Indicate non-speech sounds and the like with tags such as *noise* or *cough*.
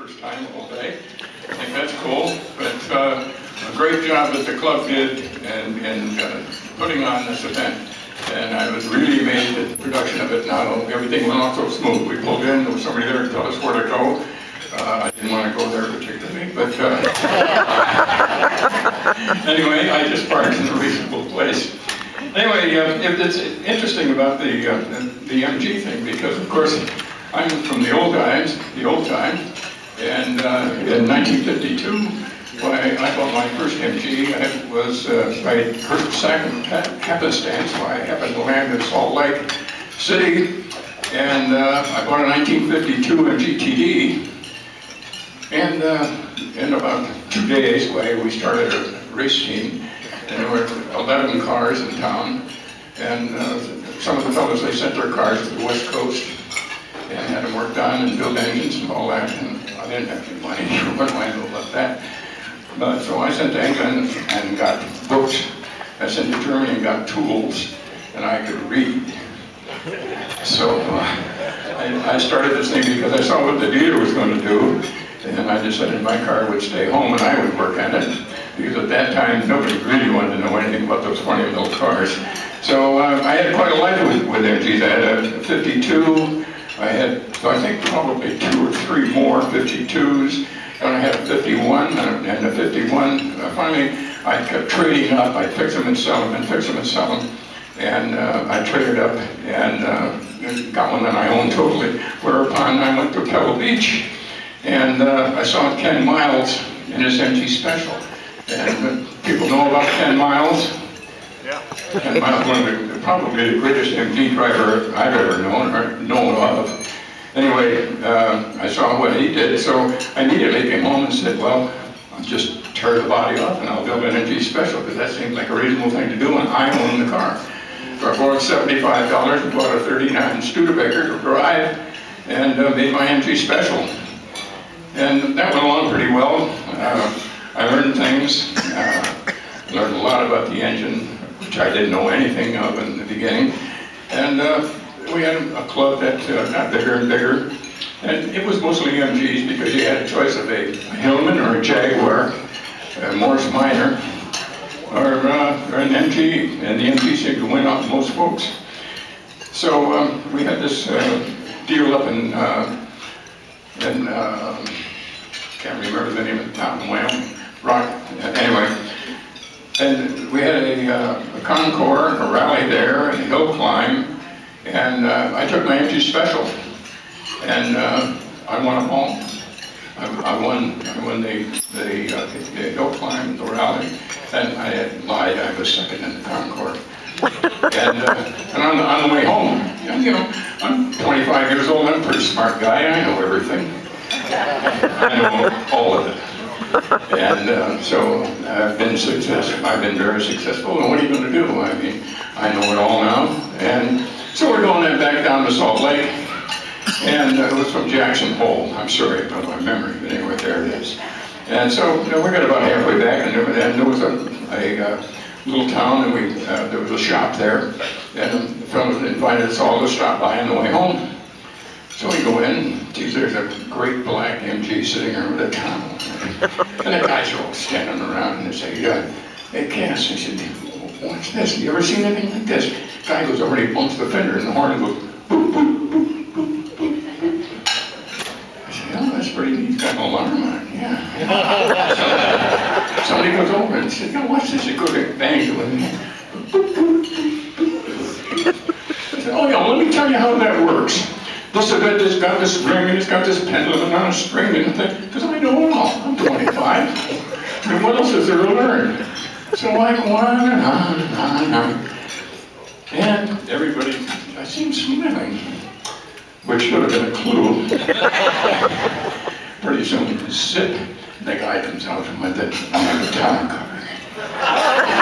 first time all day. I think that's cool. But uh, a great job that the club did in, in uh, putting on this event. And I was really amazed at the production of it now. Everything went off so smooth. We pulled in, there was somebody there to tell us where to go. Uh, I didn't want to go there particularly, but uh, *laughs* anyway, I just parked in a reasonable place. Anyway, uh, it's interesting about the, uh, the MG thing because, of course, I'm from the old times, the old time, and uh, in 1952, when I, I bought my first MG, and it was uh, by second happenstance, I happened to land in Salt Lake City, and uh, I bought a 1952 MGTD, and uh, in about two days, we started a race team, and there were 11 cars in town, and uh, some of the fellows, they sent their cars to the West Coast and had them worked on and build engines and all that, and I didn't have any money, what am I to let that? But so I sent to England and got books. I sent to Germany and got tools, and I could read. So uh, I, I started this thing because I saw what the dealer was going to do, and I decided my car would stay home and I would work on it because at that time nobody really wanted to know anything about those funny little cars. So uh, I had quite a life with, with MGs. I had a 52, I had, so I think probably two or three more 52s, and I had a 51, and a 51, uh, finally I kept trading up, I'd fix them and sell them, and fix them and sell them, and uh, I traded up and uh, got one that I owned totally, whereupon I went to Pebble Beach, and uh, I saw Ken Miles in his MG Special. And people know about Ken Miles. Yeah. Miles, one of the, probably the greatest MG driver I've ever known or known of. Anyway, uh, I saw what he did, so I immediately came home and said, well, I'll just tear the body off and I'll build an MG Special because that seems like a reasonable thing to do and I own the car. So I borrowed $75 and bought a 39 Studebaker to drive and uh, made my MG Special. And that went along pretty well. Uh, I learned things, uh, learned a lot about the engine, which I didn't know anything of in the beginning. And uh, we had a club that uh, got bigger and bigger. And it was mostly MGs because you had a choice of a, Hillman or a Jaguar, a Morris Minor, or, uh, or an MG. And the MG seemed to win out most folks. So um, we had this uh, deal up in, uh, in uh, can't remember the name of the town in Wyoming, Rock, anyway. And we had a, uh, a concours, a rally there, and a hill climb, and uh, I took my MG special, and uh, I won them all. I, I, won, I won the, the, uh, the hill climb, the rally, and I had lied, I was second in the concours. and, uh, and on, the, on the way home, you know, I'm 25 years old, I'm a pretty smart guy, I know everything. I know all of it. And uh, so I've been successful. I've been very successful. And what are you going to do? I mean, I know it all now. And so we're going back down to Salt Lake. And uh, it was from Jackson Hole. I'm sorry about my memory, but anyway, there it is. And so you know, we got about halfway back, and there, and there was a, a uh, little town, and we uh, there was a shop there, and the fellow invited us all to stop by on the way home. So we go in, geez, there's a great black MG sitting there with a towel. And the guys are all standing around and they say, yeah, hey Kas, I said, what's this? You ever seen anything like this? Guy goes over and he bumps the fender and the horn goes boop, boop, boop, boop, boop. I said, oh, that's pretty neat. He's got an alarm on it, yeah. *laughs* somebody goes over and says, yeah, watch this. It goes, it bangs it with boop. I said, oh yeah, let me tell you how that works. This event has got this ring, and it's got this pendulum on a string and thing, because I know it all. I'm 25. and what else is there to learn? So I go on and on and on and on. And everybody, I seem smiling, which should have been a clue. Pretty soon, sit, the guy comes out from the, the tonneau cover.